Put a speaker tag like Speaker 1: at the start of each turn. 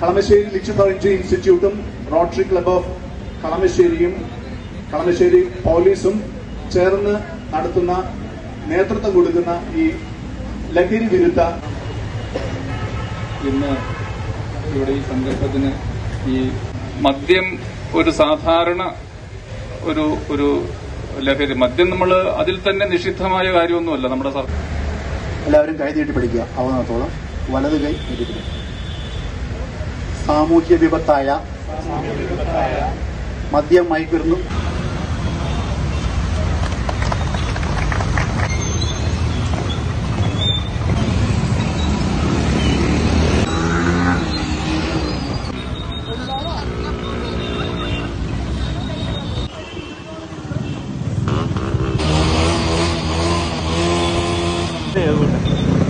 Speaker 1: കളമശ്ശേരി ലിച്ചുപറഞ്ചി ഇൻസ്റ്റിറ്റ്യൂട്ടും rotary club of കളമശ്ശേരിയും കളമശ്ശേരി പോലീസും ചേർന്ന് നടത്തുന്ന നേതൃത്വം കൊടുക്കുന്ന ഈ ലഹരി വിരുദ്ധ
Speaker 2: ഇന്ന് ഇവിടെ ഈ സങ്കല്പത്തിന് ഈ മദ്യം ഒരു സാധാരണ ഒരു ഒരു ലഹരി മദ്യം നമ്മൾ അതിൽ തന്നെ നിഷിദ്ധമായ കാര്യമൊന്നുമല്ല നമ്മുടെ സർക്കാർ
Speaker 3: എല്ലാവരും കൈ നീട്ടി പിടിക്കുക. ആവുന്നിടത്തോളം വലത് കൈ നീട്ടി പിടിക്കുക. സാമൂഹ്യ വിപത്തായ മദ്യം മയക്കുമരുന്നും
Speaker 4: certeza.